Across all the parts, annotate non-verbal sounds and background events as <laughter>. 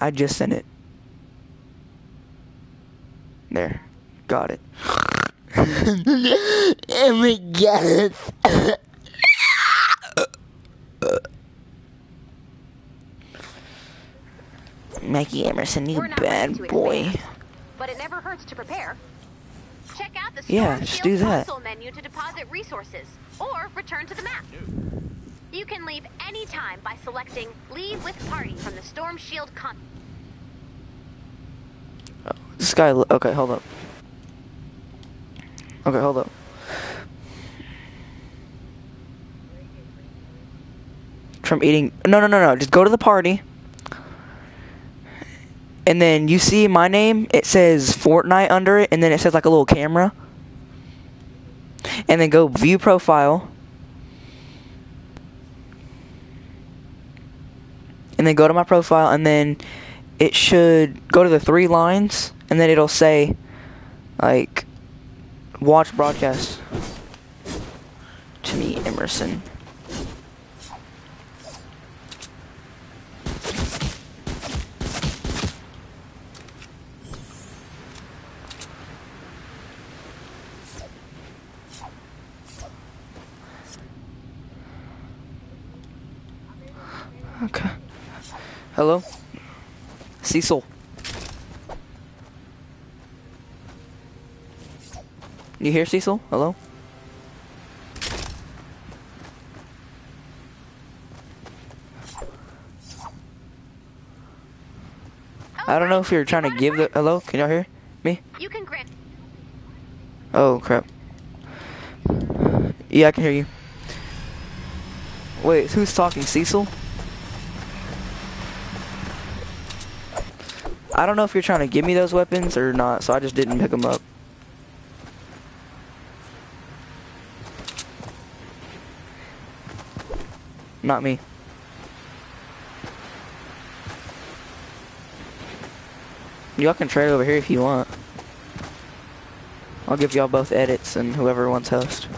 I just sent it. There. Got it. oh my god. Mikey Emerson, you We're not bad boy. advance, but it never hurts to prepare. Check out the Yeah, just do that. menu to deposit resources, or return to the map. You can leave anytime by selecting Leave with Party from the Storm Shield con- This guy. Okay, hold up. Okay, hold up. From eating. No, no, no, no. Just go to the party. And then you see my name. It says Fortnite under it, and then it says like a little camera. And then go view profile. And then go to my profile, and then it should go to the three lines, and then it'll say, like, watch broadcast. To me, Emerson. Okay. Hello? Cecil. You hear Cecil? Hello? I don't know if you're trying to give the hello. Can y'all hear me? You can grant Oh crap. Yeah, I can hear you. Wait, who's talking? Cecil? I don't know if you're trying to give me those weapons or not, so I just didn't pick them up. Not me. Y'all can trade over here if you want. I'll give y'all both edits and whoever wants host.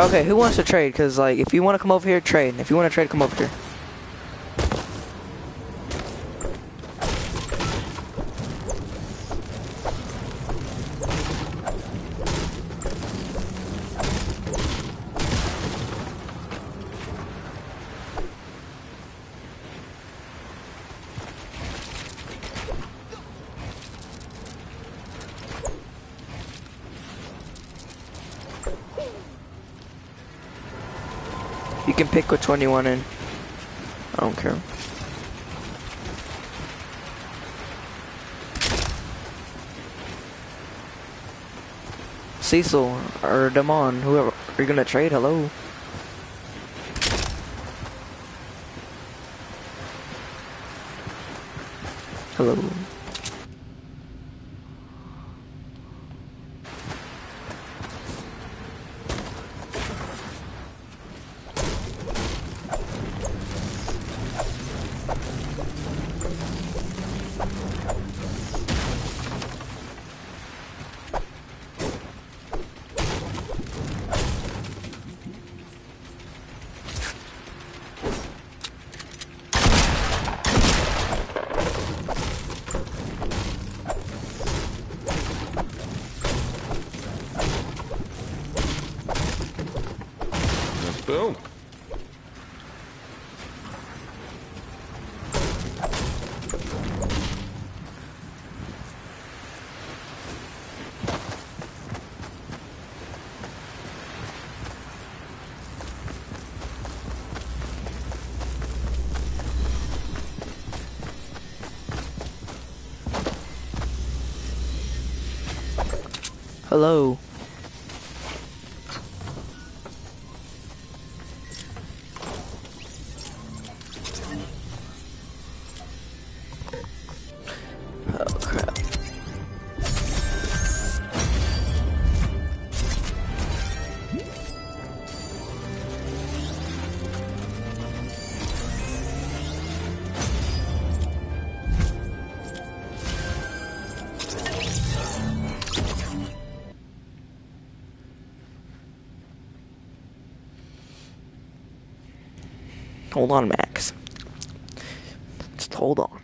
Okay, who wants to trade? Cause like, if you want to come over here, trade. If you want to trade, come over here. One you in. I don't care. Cecil or Damon, whoever are you gonna trade? Hello. Hello. Hello. Hold on, Max. Just hold on.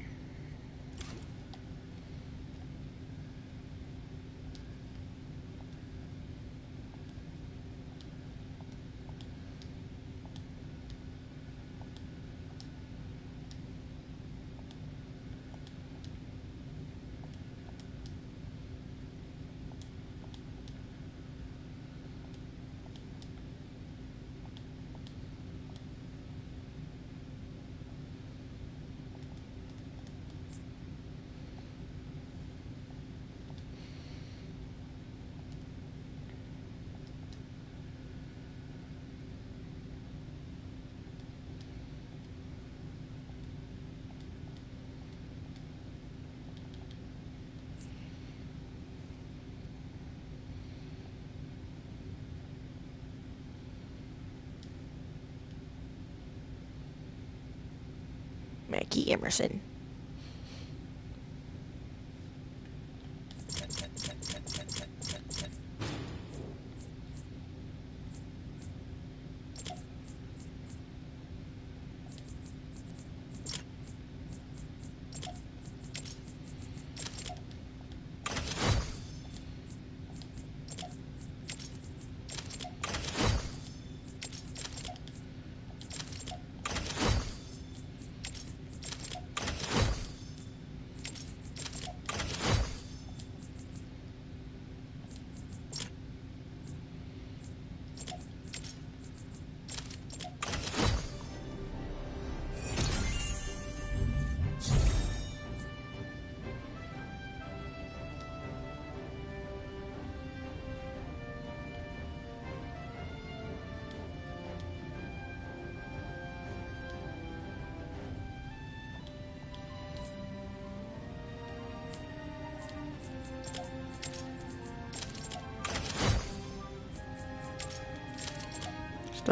Emerson.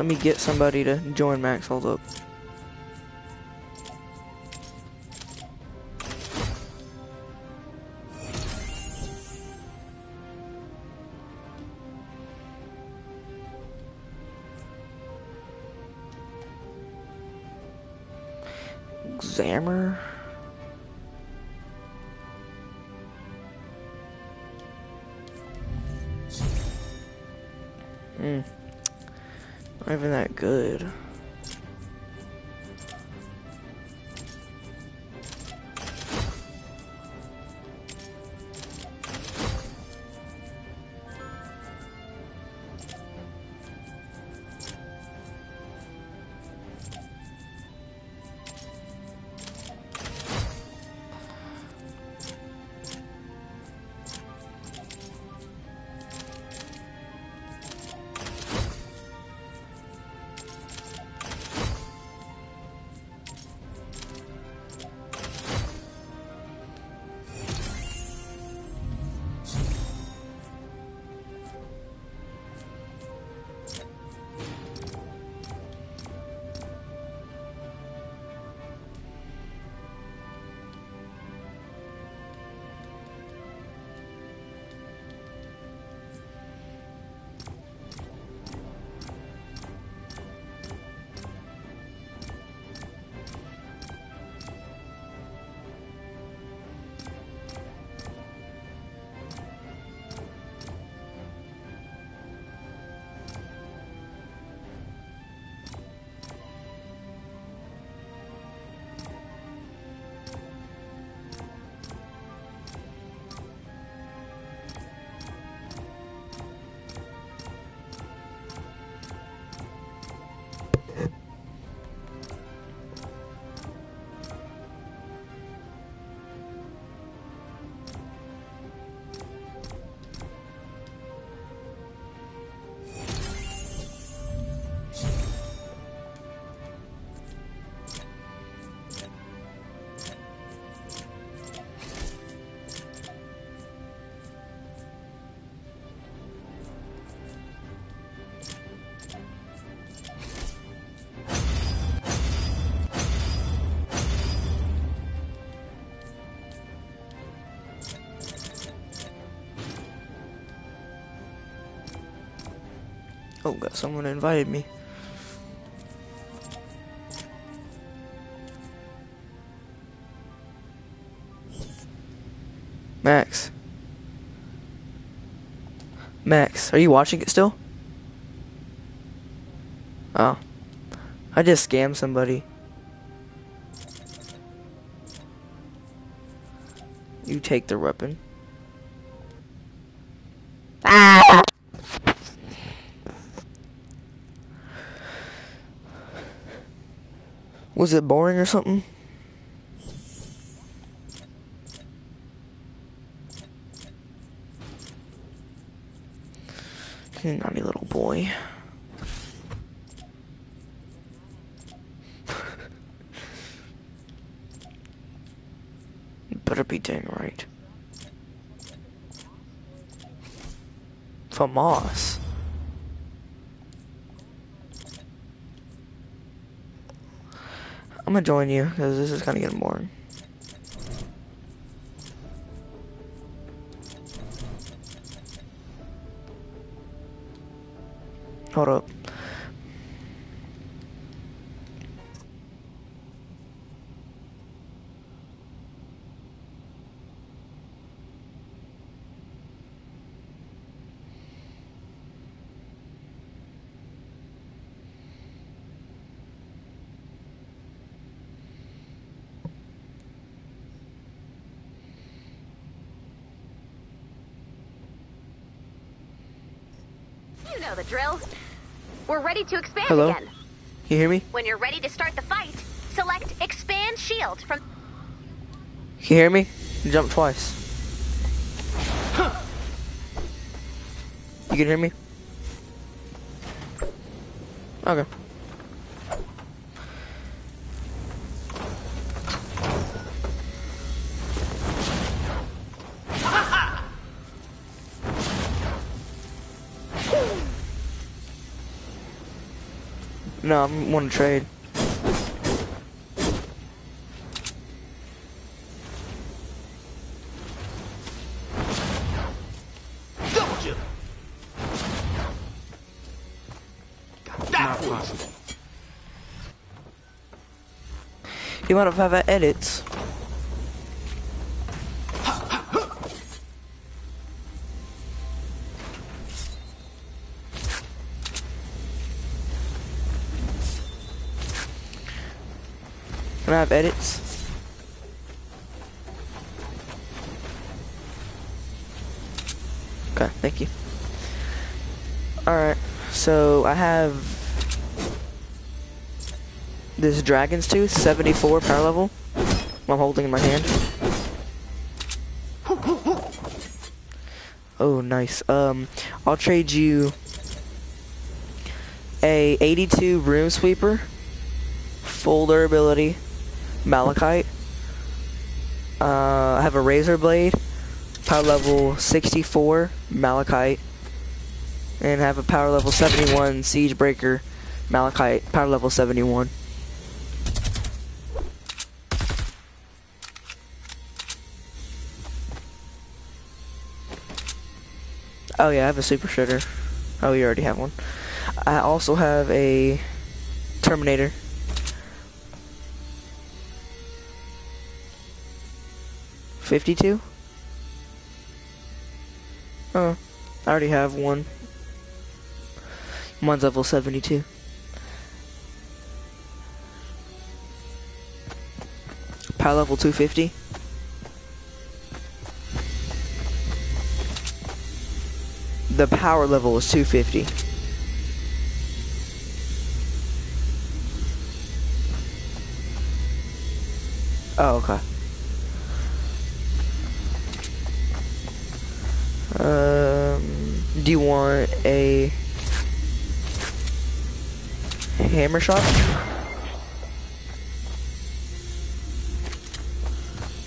Let me get somebody to join Max. Hold up. Sammer. Hmm. Not even that good. Oh, got someone invited me. Max. Max, are you watching it still? Oh. I just scammed somebody. You take the weapon. Was it boring or something? You naughty little boy. <laughs> You better be dang right. Famas. I'm gonna join you because this is kind of getting boring. Hold up. You know the drill. We're ready to expand Hello? again. You hear me? When you're ready to start the fight, select Expand Shield from You hear me? Jump twice. Huh. You can hear me? Okay. No, I'm want to trade. Double jump. Got that for you. To have edits? I have edits? Okay, thank you. Alright, so I have this Dragon's Tooth, 74 power level. I'm holding in my hand. Oh, nice. Um, I'll trade you a 82 Room Sweeper, full durability, Malachite. Uh, I have a Razor Blade, power level 64, Malachite. And have a power level 71 Siege Breaker, Malachite, power level 71. Oh yeah, I have a super shredder. Oh, you already have one. I also have a Terminator. Fifty-two. Oh, I already have one. Mine's level seventy-two. Power level two fifty. the power level is 250. Oh, okay. Um, do you want a hammer shot?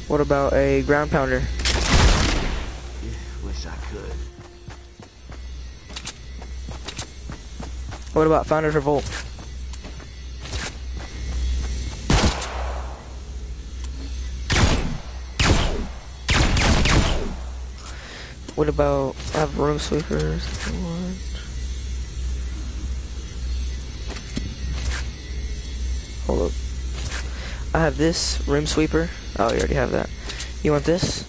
What about a ground pounder? Wish I could. What about Founders Revolt? What about I have room sweepers? Hold up. I have this room sweeper. Oh, you already have that. You want this?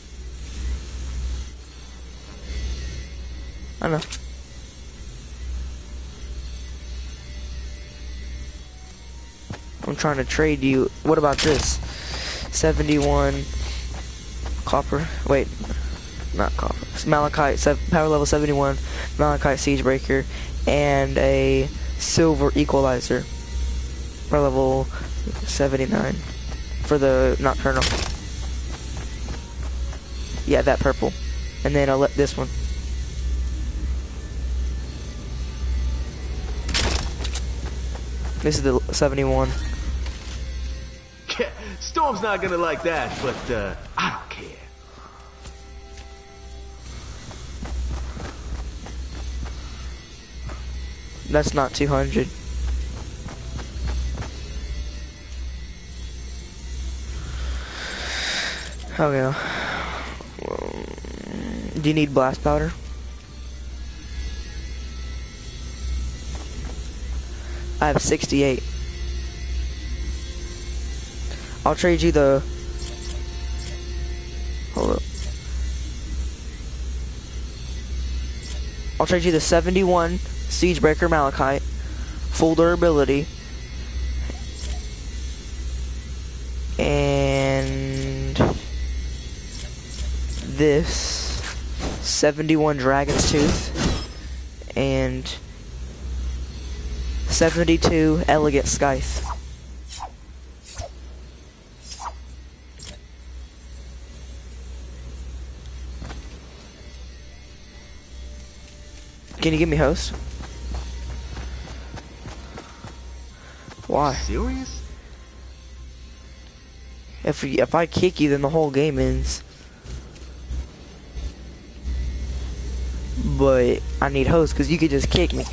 I know. I'm trying to trade you. What about this? 71 copper. Wait, not copper. Malachite. Power level 71 malachite siegebreaker and a silver equalizer. Power level 79 for the Nocturno. Yeah, that purple. And then I'll let this one. This is the 71. <laughs> Storm's not gonna like that, but uh, That's not 200. Okay. Do you need blast powder? I have 68. I'll trade you the... Hold up. I'll trade you the 71 Siegebreaker Malachite, full durability, and this 71 Dragon's Tooth, and 72 Elegant Scythe. Can you give me host? Why? Serious? If if I kick you, then the whole game ends. But I need host because you could just kick me.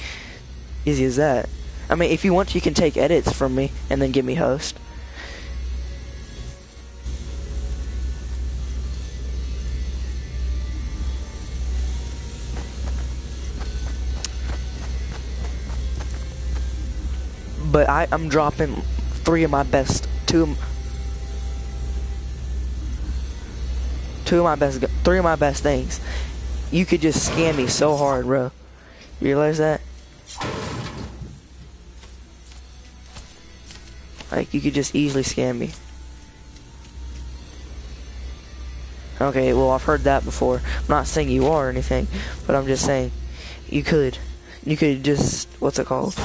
Easy as that. I mean, if you want, you can take edits from me and then give me host. But I, I'm dropping three of my best, two, two of my best, three of my best things. You could just scam me so hard, bro. Realize that? Like, you could just easily scam me. Okay, well, I've heard that before. I'm not saying you are or anything, but I'm just saying you could. You could just, what's it called?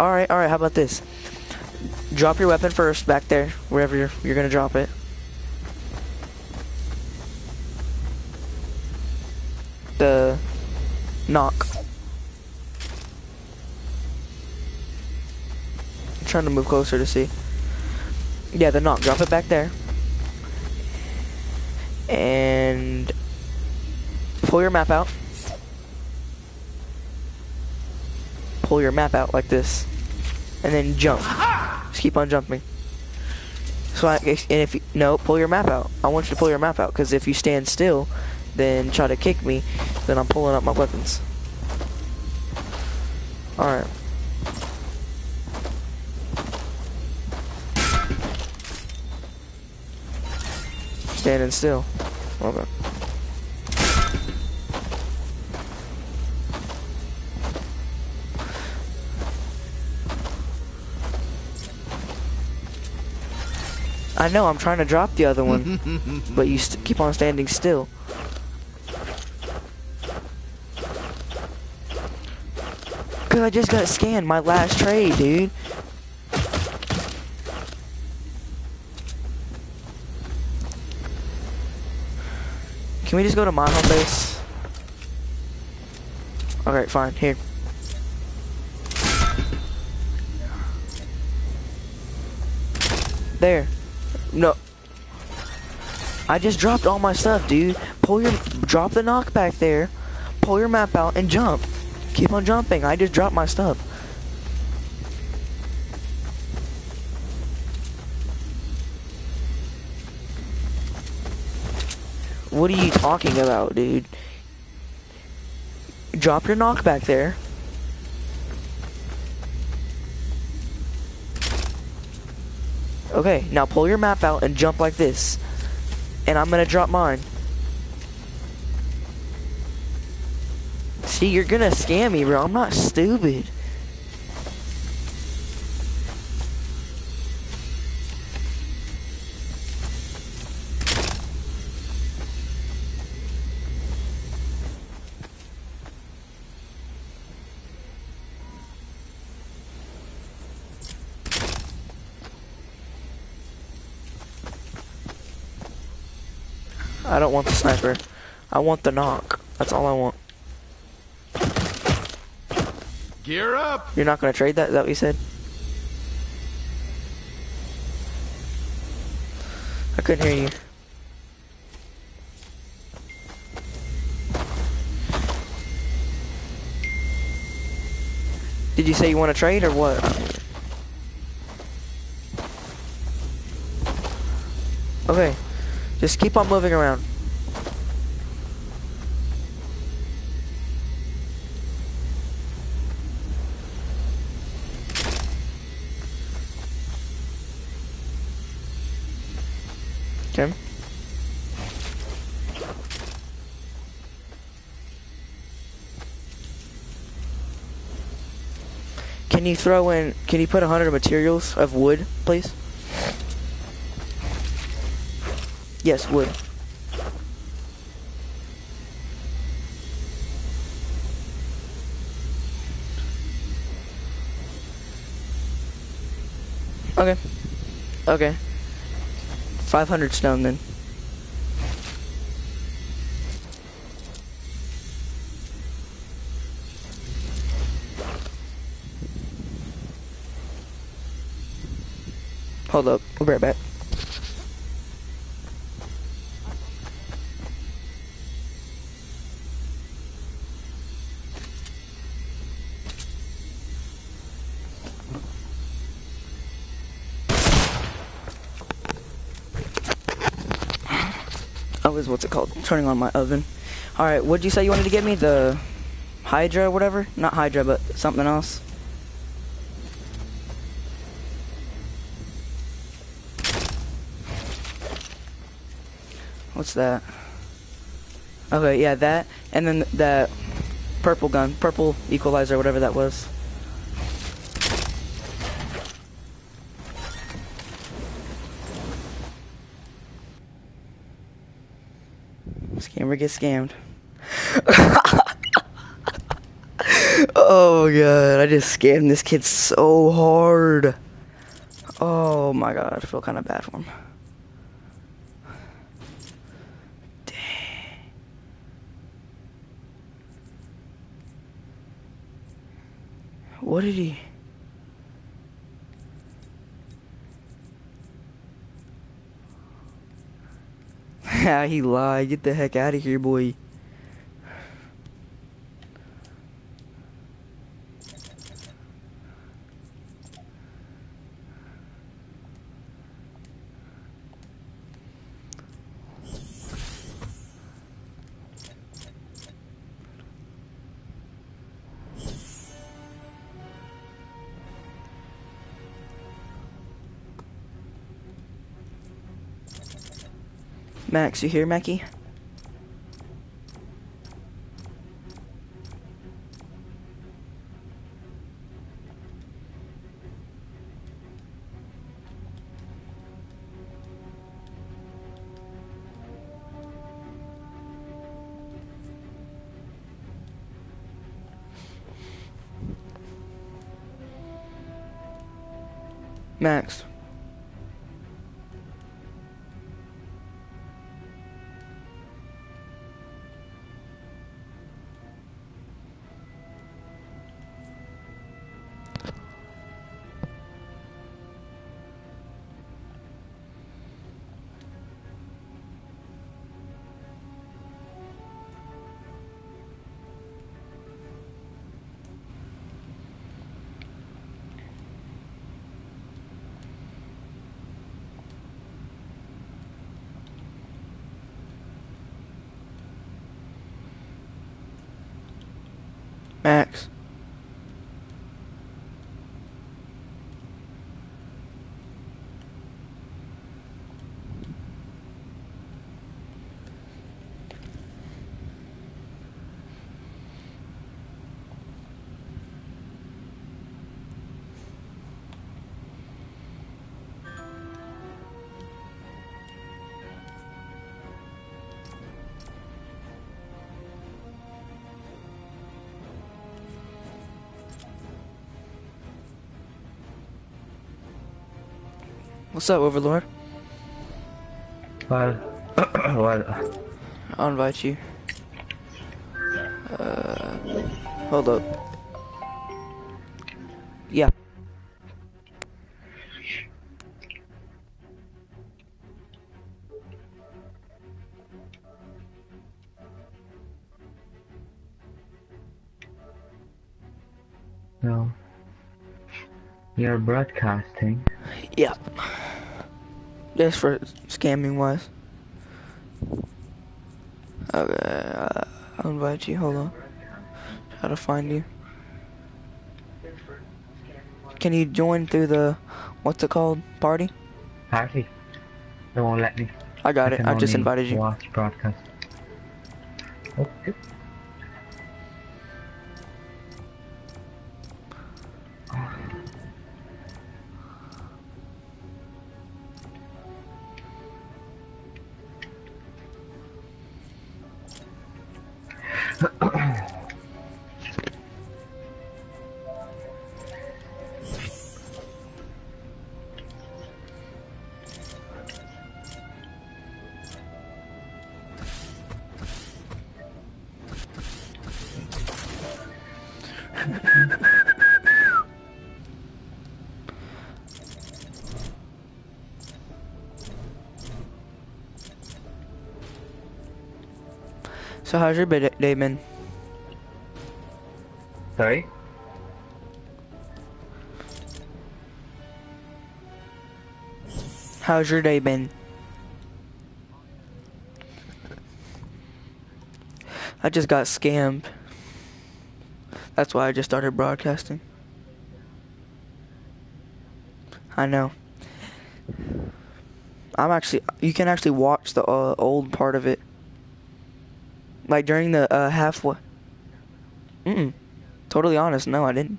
Alright, alright, how about this? Drop your weapon first, back there, wherever you're, you're gonna drop it. The knock. I'm trying to move closer to see. Yeah, the knock. Drop it back there. And pull your map out. Pull your map out like this. And then jump. Just keep on jumping. So I, and if you, no, pull your map out. I want you to pull your map out because if you stand still, then try to kick me, then I'm pulling up my weapons. Alright. Standing still. Okay. I know, I'm trying to drop the other one, <laughs> but you st keep on standing still. Cause I just got scanned my last trade, dude. Can we just go to my home base? Alright, fine, here. There. No. I just dropped all my stuff, dude. Pull your, drop the knockback there. Pull your map out and jump. Keep on jumping. I just dropped my stuff. What are you talking about, dude? Drop your knockback there. Okay, now pull your map out and jump like this. And I'm gonna drop mine. See, you're gonna scam me, bro. I'm not stupid. Sniper. I want the knock. That's all I want. Gear up! You're not gonna trade that? Is that what you said? I couldn't hear you. Did you say you want to trade or what? Okay. Just keep on moving around. Okay. Can you throw in, can you put a hundred materials of wood, please? Yes, wood. Okay. Okay. 500 stone then. Hold up, we'll be right back. Turning on my oven. Alright, what'd you say you wanted to get me? The Hydra or whatever? Not Hydra, but something else. What's that? Okay, yeah, that. And then that purple gun. Purple equalizer, whatever that was. Gets scammed. <laughs> oh god, I just scammed this kid so hard. Oh my god, I feel kind of bad for him. What did he? <laughs> he lied. Get the heck out of here, boy. Max, you here, Mackie? Max. Max. What's up, Overlord? Well, <clears throat> well, I'll invite you. Uh, hold up. Yeah. no. You're broadcasting. Yeah. Just for scamming wise. Okay, uh, I'll invite you. Hold on. How to find you? Can you join through the what's it called party? Party. They won't let me. I got it. I just invited you. Watch broadcast. Okay. So how's your bid- day been? Sorry? How's your day been? I just got scammed. That's why I just started broadcasting. I know. I'm actually, you can actually watch the uh, old part of it. Like during the uh, halfway. Mm-mm. Totally honest, no, I didn't.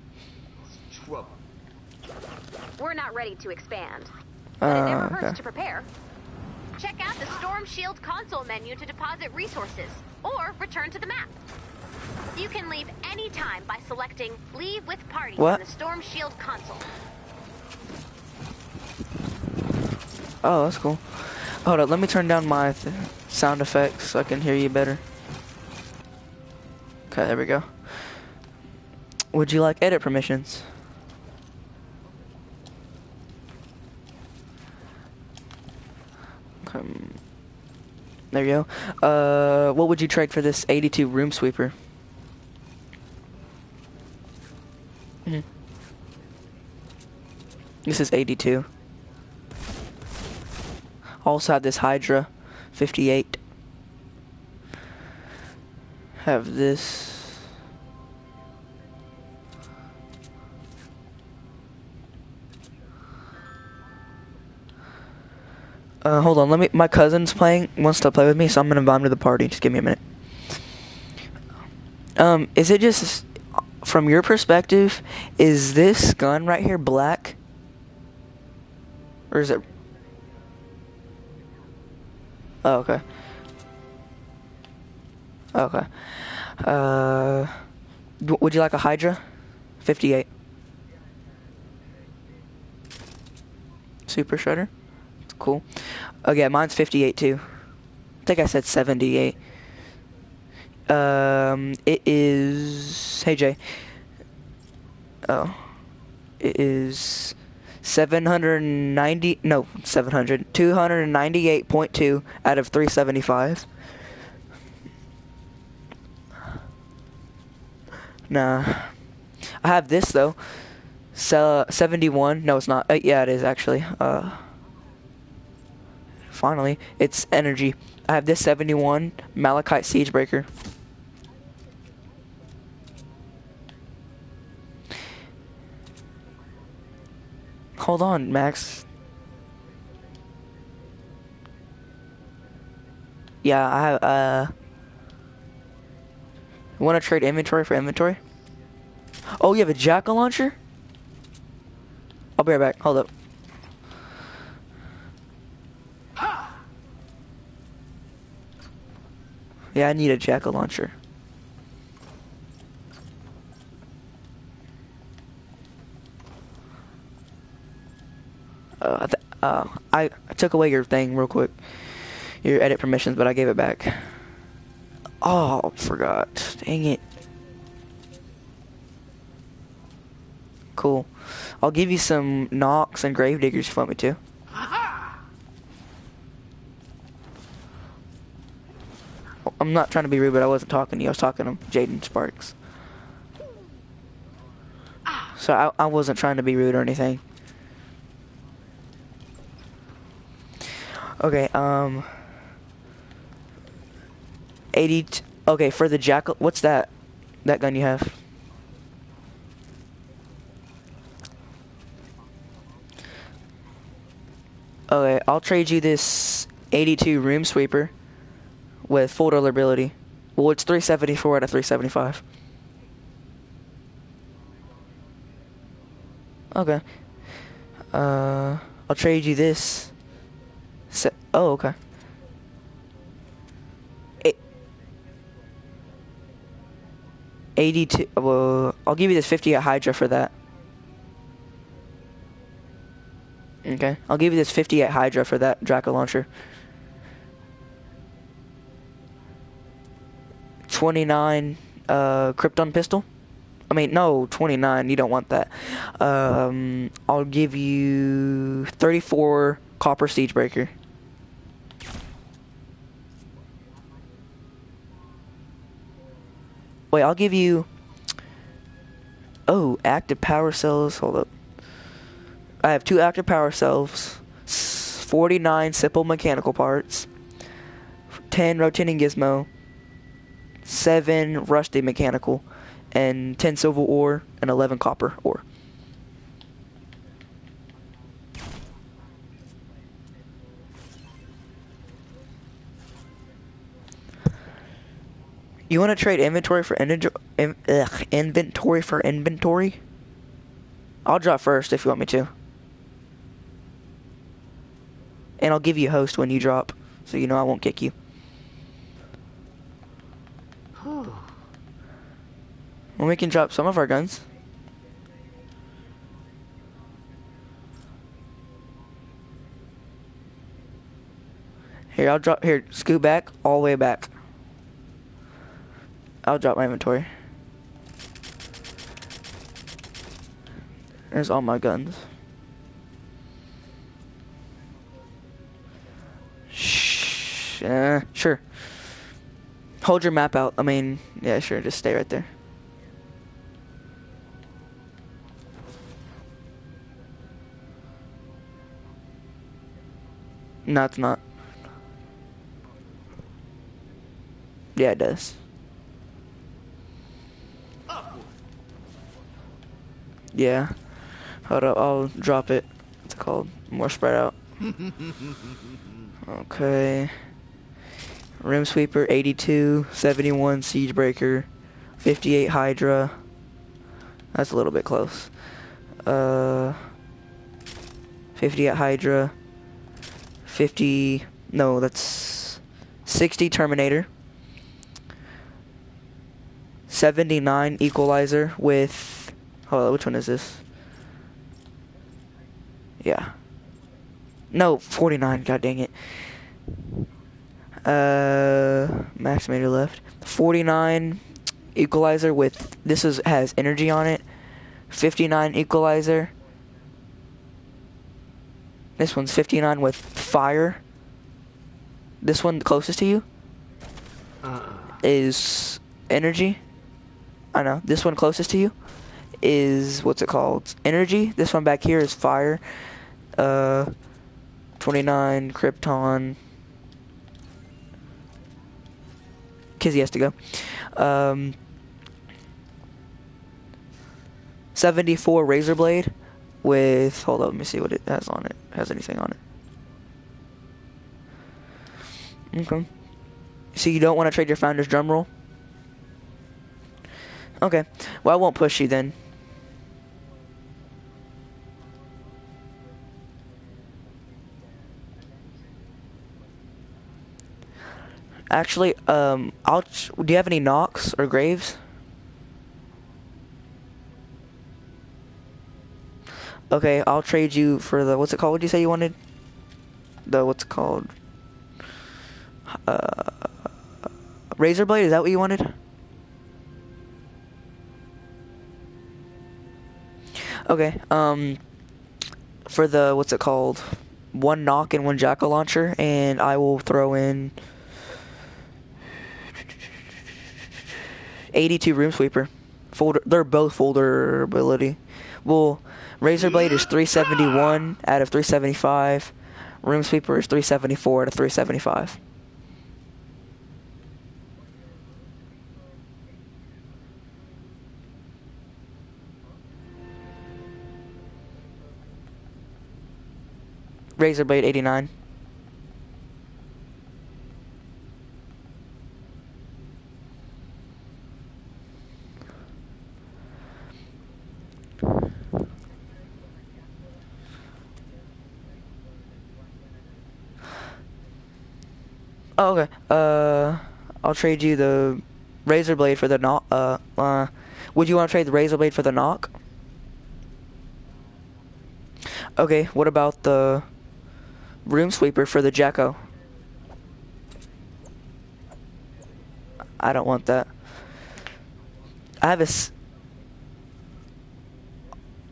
We're not ready to expand. But it never Uh, hurts okay. to prepare. Check out the Storm Shield console menu to deposit resources, or return to the map. You can leave any time by selecting Leave with Party What? from the Storm Shield console. Oh, that's cool. Hold up, let me turn down my th- sound effects so I can hear you better. Okay, there we go. Would you like edit permissions? Okay. mm, There you go. Uh, what would you trade for this 82 room sweeper? Mhm. This is 82. Also have this Hydra 58. Have this. Uh, hold on, let me. My cousin's playing, wants to play with me, so I'm gonna invite him to the party. Just give me a minute. Um, is it just from your perspective? Is this gun right here black, or is it Oh, okay. Okay. Uh, would you like a Hydra? 58. Super Shredder? Cool. Okay, mine's 58 too. I think I said 78. Um, it is. Hey Jay. Oh. It is 790. No, 700. 298.2 out of 375. Nah. I have this though. Se- 71. No, it's not. Uh, yeah, it is actually. Uh, finally, it's energy. I have this 71 Malachite Siegebreaker. Hold on, Max. Yeah, I have, uh... Want to trade inventory for inventory? Oh, you have a jackal launcher? I'll be right back. Hold up. Yeah, I need a jackal launcher. Uh, Uh, I took away your thing real quick. Your edit permissions, but I gave it back. Oh, forgot. Dang it. Cool. I'll give you some knocks and grave diggers if you want me to. I'm not trying to be rude, but I wasn't talking to you. I was talking to Jaden Sparks. So I, I wasn't trying to be rude or anything. Okay, um... 80... T- okay, for the jackal... What's that? That gun you have? Okay, I'll trade you this 82 room sweeper with full durability. Well, it's 374 out of 375. Okay. Uh, I'll trade you this. Se oh, okay. 82. Well, I'll give you this 50 at Hydra for that. Okay. I'll give you this 50 at Hydra for that Draco launcher. 29 uh, Krypton pistol. I mean, no, 29. You don't want that. Um, I'll give you 34 copper siege breaker. Wait, I'll give you. Oh, active power cells. Hold up. I have two active power cells, 49 simple mechanical parts, 10 rotating gizmo, 7 rusty mechanical, and 10 silver ore and 11 copper ore. You want to trade inventory for inventory? Ugh, inventory for inventory? I'll drop first if you want me to. And I'll give you host when you drop, so you know I won't kick you. Well, we can drop some of our guns. Here, I'll drop, here, scoot back, all the way back. I'll drop my inventory. There's all my guns. Shh, uh, sure. Hold your map out. I mean, yeah, sure, just stay right there. No, it's not. Yeah, it does. Yeah. Hold up, I'll drop it. It's called more spread out. <laughs> okay. Room Sweeper 82, 71 Siege Breaker, 58 Hydra. That's a little bit close. Uh, 58 Hydra, 50, no, that's 60 Terminator, 79 Equalizer with, hold on, which one is this? Yeah. No, 49, god dang it. Uh, Maximator left. 49 Equalizer with, this is has energy on it. 59 Equalizer. This one's 59 with fire. This one closest to you Uh-uh. is energy. I know. This one closest to you is what's it called? Energy. This one back here is fire. Uh, 29 Krypton. Kizzy has to go. Um, 74 Razor Blade with hold up, let me see what it has on it. Has anything on it? Okay. So you don't want to trade your founder's drum roll? Okay. Well, I won't push you then. Actually, um, I'll. Do you have any knocks or graves? Okay, I'll trade you for the. What's it called? What you say you wanted? the what's called uh, razor blade. Is that what you wanted? Okay. Um, for the what's it called, one knock and one jackal launcher, and I will throw in 82 room sweeper. Folder. They're both folder ability. Well, razor blade is 371 out of 375. Room sweeper is 374 out of 375. Razor blade 89. Oh, okay. Uh, I'll trade you the razor blade for the knock. Uh, uh, would you want to trade the razor blade for the knock? Okay. What about the room sweeper for the Jacko? I don't want that. I have a. S-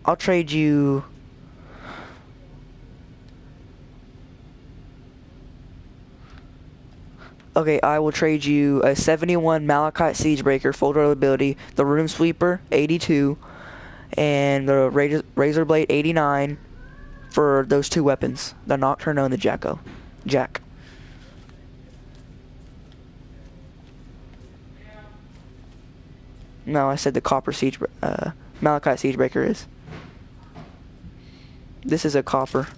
I'll trade you. Okay, I will trade you a 71 Malachite Siegebreaker, full durability, the Room Sweeper 82, and the Razor, Razor Blade 89 for those two weapons, the Nocturno and the Jacko. Jack. No, I said the Copper Siege, uh, Malachite Siegebreaker is. This is a Copper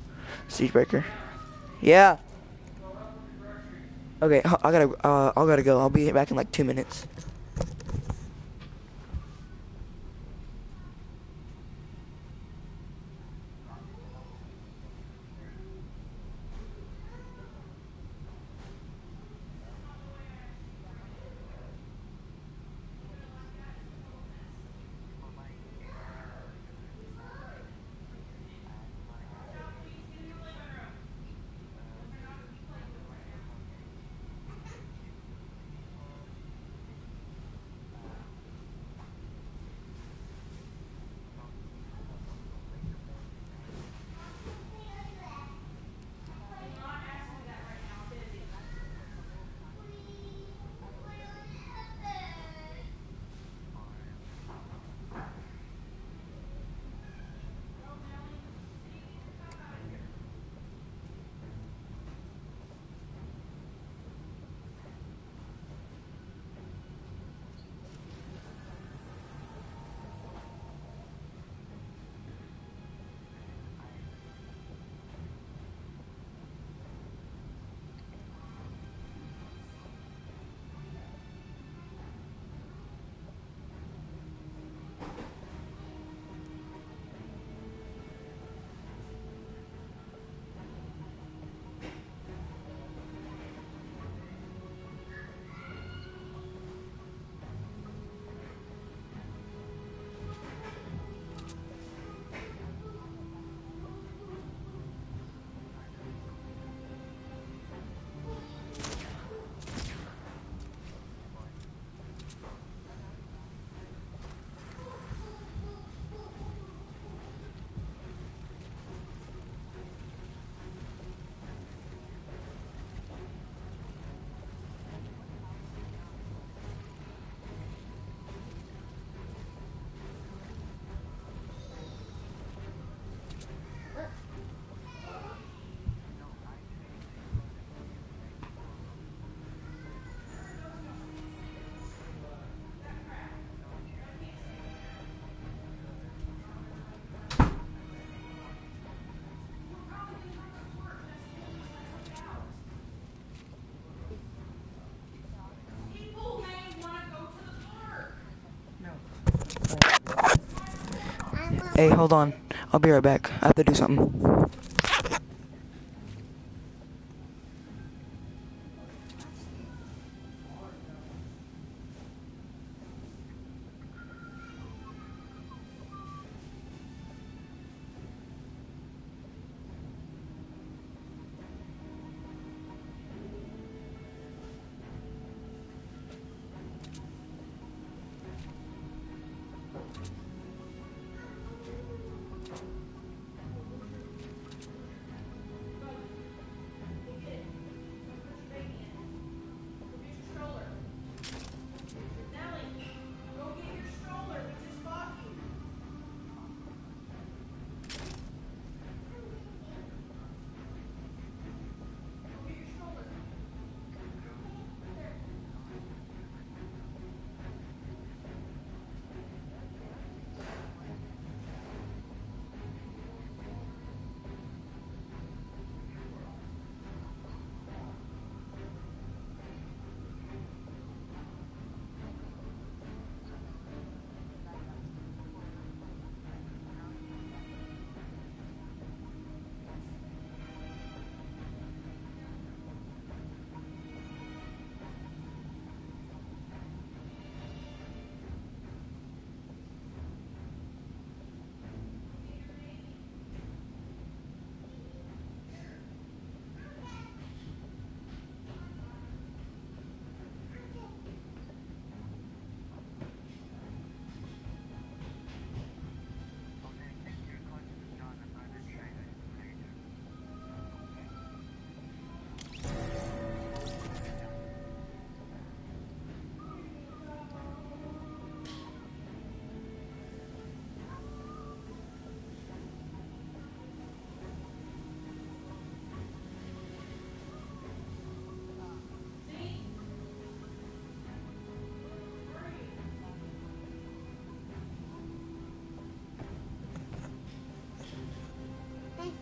Siegebreaker. Yeah. Okay, I gotta, uh, I gotta go. I'll be back in like two minutes. Hey, hold on. I'll be right back. I have to do something.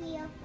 you.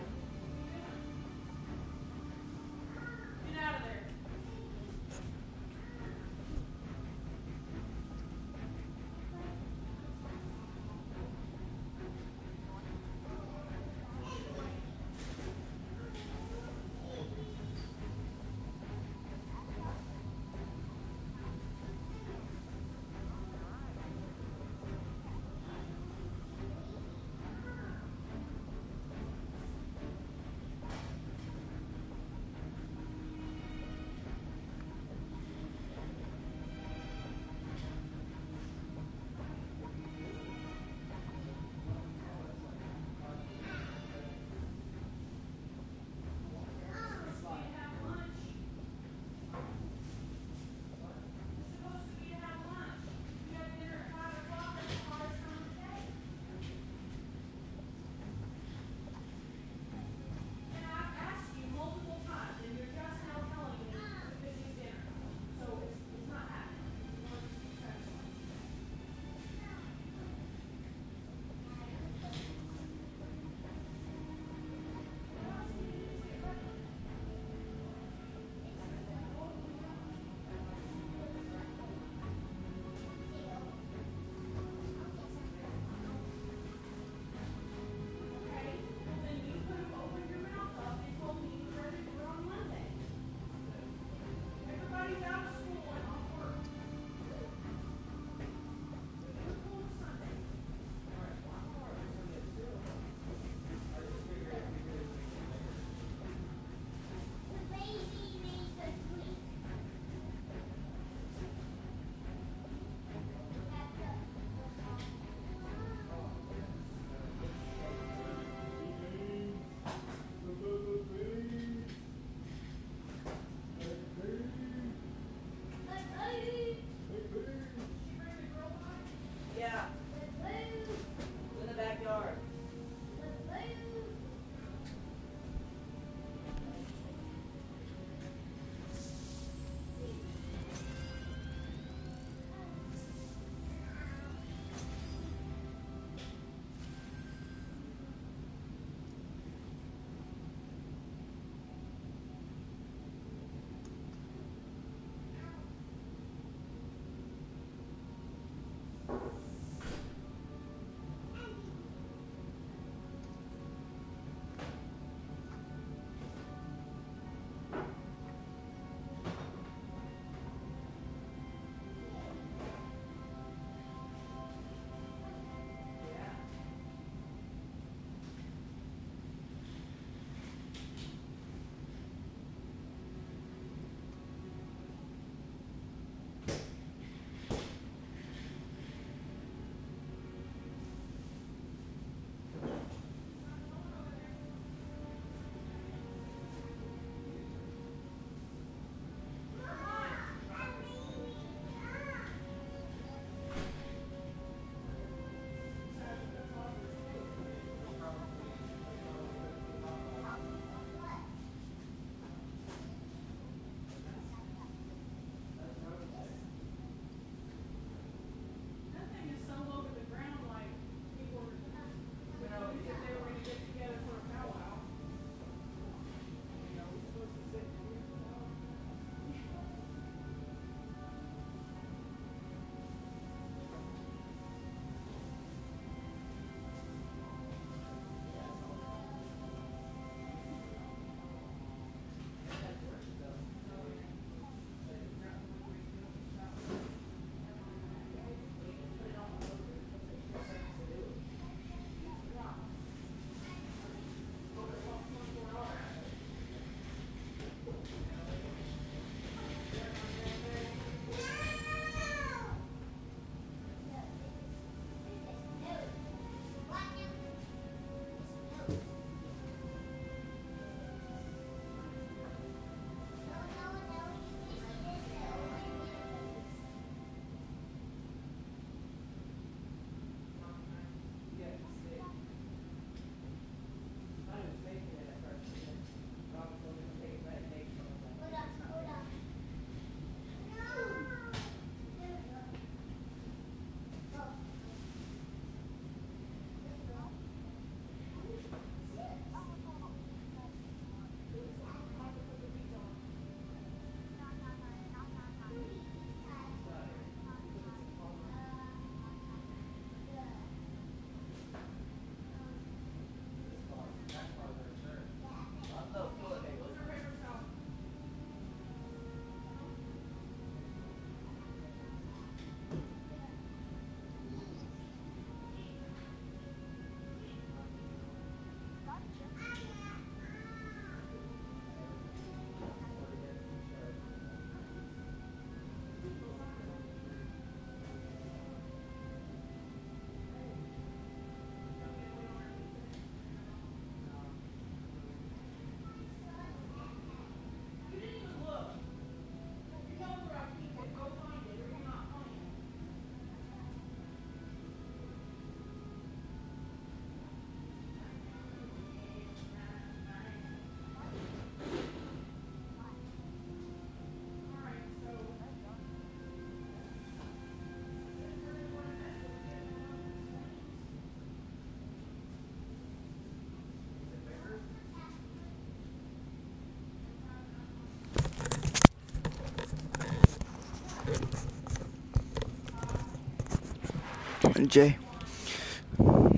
Jay.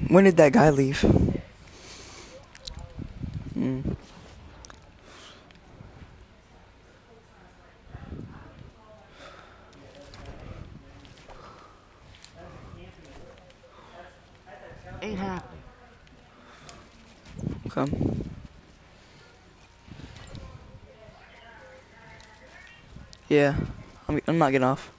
When did that guy leave? Hmm. Ain't happening. Okay. Yeah, I'm, I'm not getting off.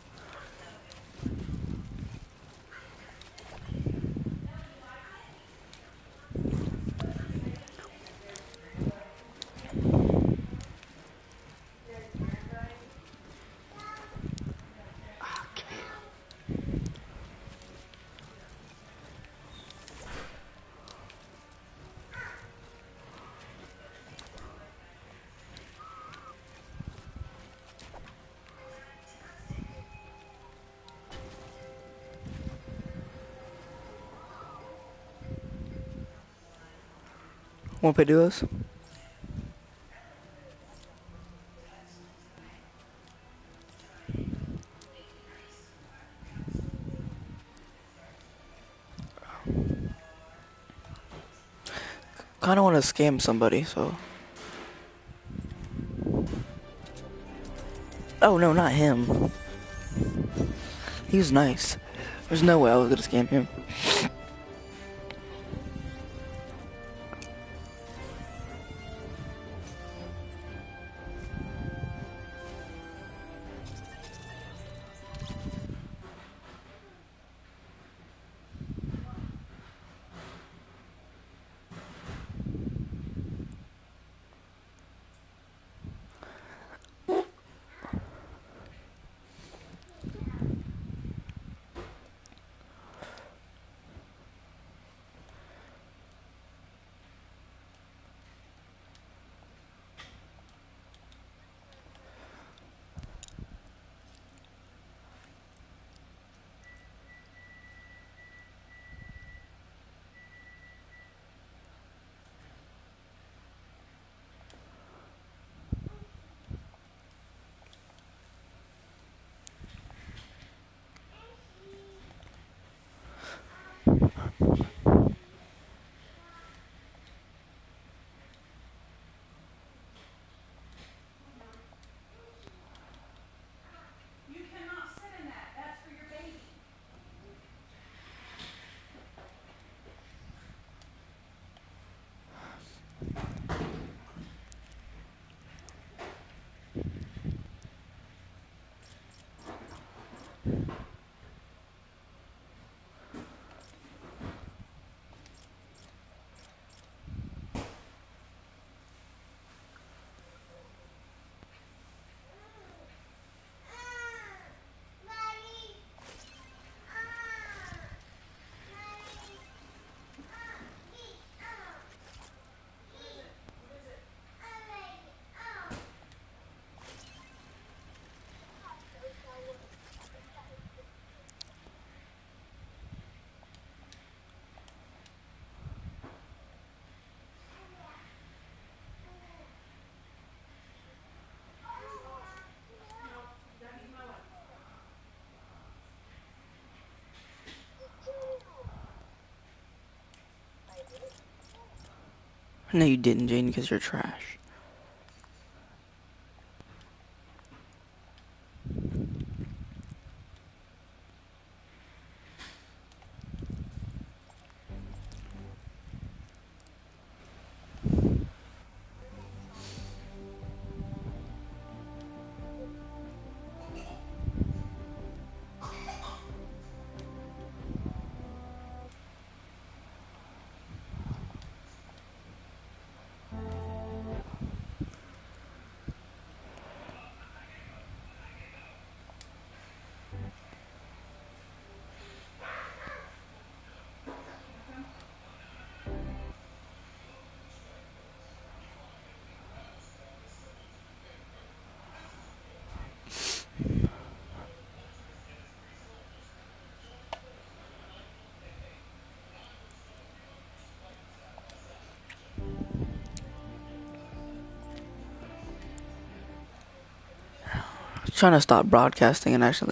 To? Kind of want to scam somebody, so. Oh no, not him. He was nice. There's no way I was gonna scam him. No, you didn't, Jane, because you're trash. Trying to stop broadcasting and actually